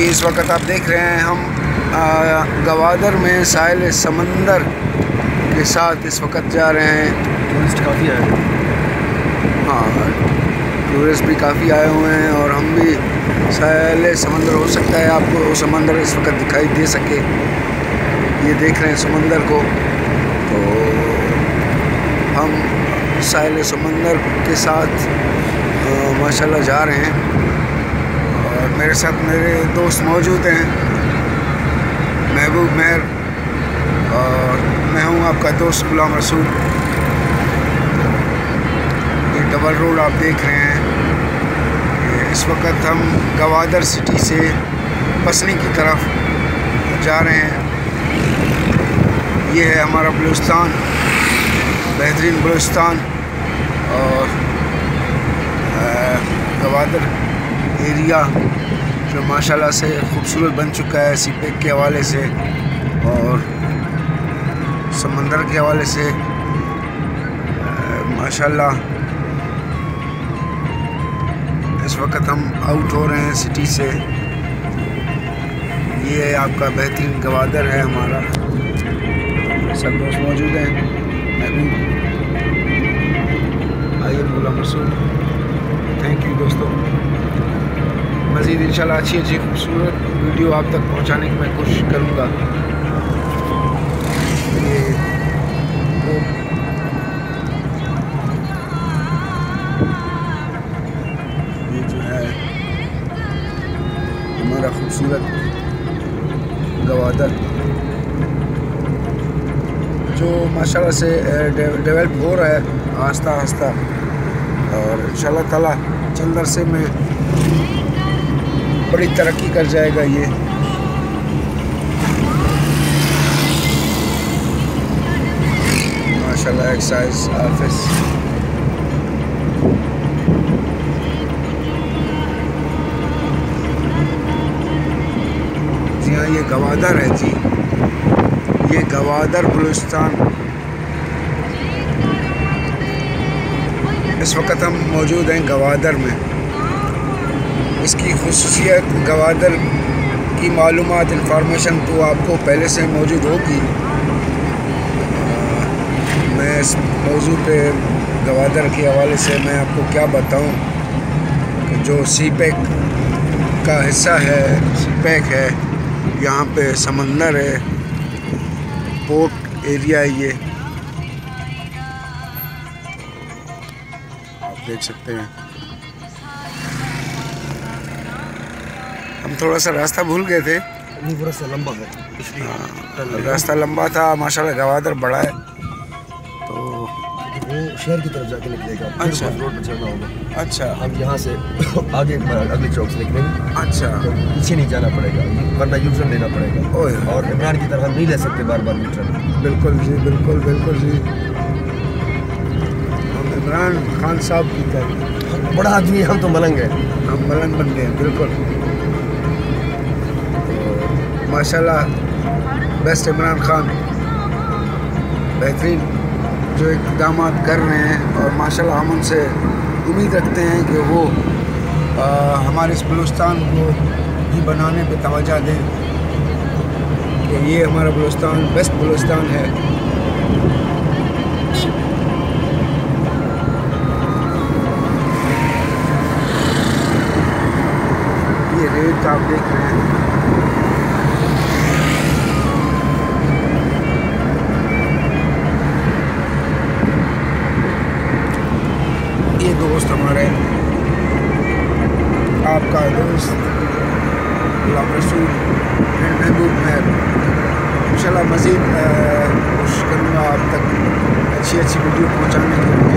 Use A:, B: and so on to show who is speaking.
A: جی اس وقت آپ دیکھ رہے ہیں ہم گوادر میں ساحل سمندر کے ساتھ اس وقت جا رہے ہیں۔
B: ٹورسٹ کافی آئے
A: ہاں ٹورسٹ بھی کافی آئے ہوئے ہیں اور ہم بھی ساحل سمندر ہو سکتا ہے آپ کو سمندر اس وقت دکھائی دے سکے۔ یہ دیکھ رہے ہیں سمندر کو۔ تو ہم ساحل سمندر کے ساتھ ماشاء اللہ جا رہے ہیں۔ میرے ساتھ میرے دوست موجود ہیں۔ محبوب مہر اور میں ہوں آپ کا دوست غلام رسول۔ یہ ڈبل روڈ آپ دیکھ رہے ہیں۔ اس وقت ہم گوادر سٹی سے پسنی کی طرف جا رہے ہیں۔ یہ ہے ہمارا بلوچستان، بہترین بلوچستان اور گوادر۔ ایریا جو ماشاءاللہ سے خوبصورت بن چکا ہے، سی پیک کے حوالے سے اور سمندر کے حوالے سے۔ ماشاءاللہ اس وقت ہم آؤٹ ہو رہے ہیں سٹی سے۔ یہ آپ کا بہترین گوادر ہے ہمارا۔ سب دوست موجود ہیں۔ میں بھی انشاءاللہ اچھی اچھی خوبصورت ویڈیو آپ تک پہنچانے کی میں کوشش کروں گا۔ یہ جو ہے ہمارا خوبصورت گوادر جو ماشاءاللہ سے ڈیولپ ہو رہا ہے آہستہ آہستہ اور ان شاء اللہ تعالیٰ چند عرصے میں بڑی ترقی کر جائے گا یہ۔ ماشاء اللہ ایکسائز آفس جی ہاں یہ گوادر ہے جی۔ یہ گوادر بلوچستان۔ اس وقت ہم موجود ہیں گوادر میں۔ اس کی خصوصیت گوادر کی معلومات انفارمیشن تو آپ کو پہلے سے موجود ہوگی۔ میں اس موضوع پہ گوادر کے حوالے سے میں آپ کو کیا بتاؤں کہ جو سی پیک کا حصہ ہے، سی پیک ہے، یہاں پہ سمندر ہے، پورٹ ایریا ہے یہ۔ آپ دیکھ سکتے ہیں۔ ہم تھوڑا سا راستہ بھول گئے تھے۔
B: لمبا ہے۔
A: راستہ لمبا تھا ماشاءاللہ گوادر بڑا ہے۔ تو
B: وہ شہر کی طرف جا کے نکلے گا۔
A: اچھا۔
B: روڈ پہ چلنا ہوگا۔
A: اچھا۔
B: ہم یہاں سے آگے اگلے چوک سے نکلیں گے۔
A: اچھا۔
B: تو پیچھے نہیں جانا پڑے گا ورنہ یو ٹرن لینا پڑے گا۔ اور عمران کی طرح ہم نہیں لے سکتے بار بار یو ٹرن۔
A: بالکل جی بالکل بالکل جی۔ ہم عمران خان صاحب کی طرح
B: بڑا آدمی ہم تو ملنگ ہیں۔
A: ہم ملنگ بن گئے ہیں بالکل۔ ماشاء اللہ بیسٹ عمران خان۔ بہترین جو اقدامات کر رہے ہیں اور ماشاء اللہ ہم ان سے امید رکھتے ہیں کہ وہ ہمارے اس بلوچستان کو بھی بنانے پہ توجہ دیں کہ یہ ہمارا بلوچستان بیسٹ بلوچستان ہے۔ یہ ریٹ آپ دیکھ رہے ہیں۔ یہ دوست ہمارے آپ کا دوست غلام رسول اینڈ محبوب ہے ان شاء اللہ مزید کوشش کروں گا آپ تک اچھی اچھی ویڈیو پہنچانے کے